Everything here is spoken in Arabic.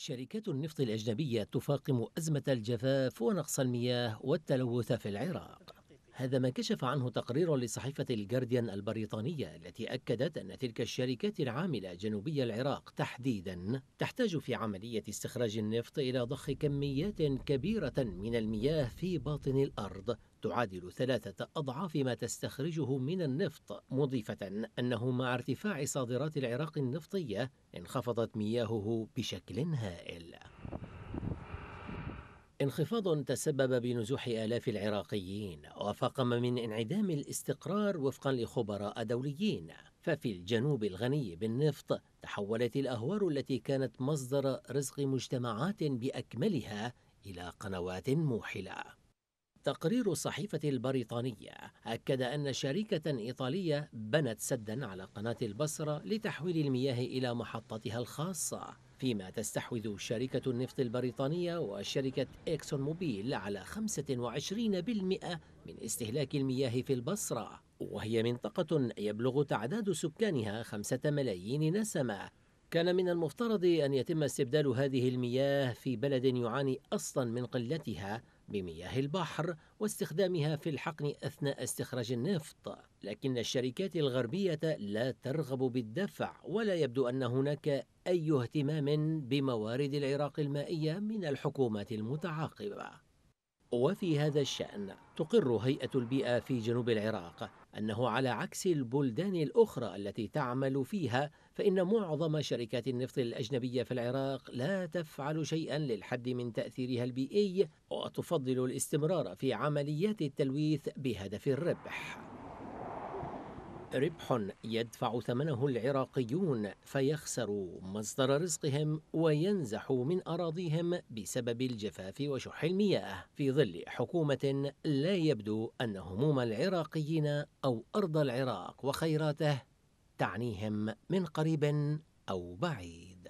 شركات النفط الأجنبية تفاقم أزمة الجفاف ونقص المياه والتلوث في العراق. هذا ما كشف عنه تقرير لصحيفة الجارديان البريطانية التي أكدت أن تلك الشركات العاملة جنوبي العراق تحديدا تحتاج في عملية استخراج النفط إلى ضخ كميات كبيرة من المياه في باطن الأرض. تعادل ثلاثة أضعاف ما تستخرجه من النفط مضيفة أنه مع ارتفاع صادرات العراق النفطية انخفضت مياهه بشكل هائل. انخفاض تسبب بنزوح آلاف العراقيين وفاقم من انعدام الاستقرار وفقا لخبراء دوليين. ففي الجنوب الغني بالنفط تحولت الأهوار التي كانت مصدر رزق مجتمعات بأكملها إلى قنوات موحلة. تقرير الصحيفة البريطانية أكد أن شركة إيطالية بنت سدا على قناة البصرة لتحويل المياه إلى محطتها الخاصة. فيما تستحوذ شركة النفط البريطانية وشركة إكسون موبيل على 25% من استهلاك المياه في البصرة وهي منطقة يبلغ تعداد سكانها خمسة ملايين نسمة. كان من المفترض أن يتم استبدال هذه المياه في بلد يعاني أصلا من قلتها بمياه البحر واستخدامها في الحقن أثناء استخراج النفط لكن الشركات الغربية لا ترغب بالدفع ولا يبدو أن هناك أي اهتمام بموارد العراق المائية من الحكومات المتعاقبة. وفي هذا الشأن تقر هيئة البيئة في جنوب العراق أنه على عكس البلدان الأخرى التي تعمل فيها فإن معظم شركات النفط الأجنبية في العراق لا تفعل شيئا للحد من تأثيرها البيئي وتفضل الاستمرار في عمليات التلويث بهدف الربح. ربح يدفع ثمنه العراقيون فيخسروا مصدر رزقهم وينزحوا من أراضيهم بسبب الجفاف وشح المياه. في ظل حكومة لا يبدو أن هموم العراقيين أو أرض العراق وخيراته تعنيهم من قريب أو بعيد.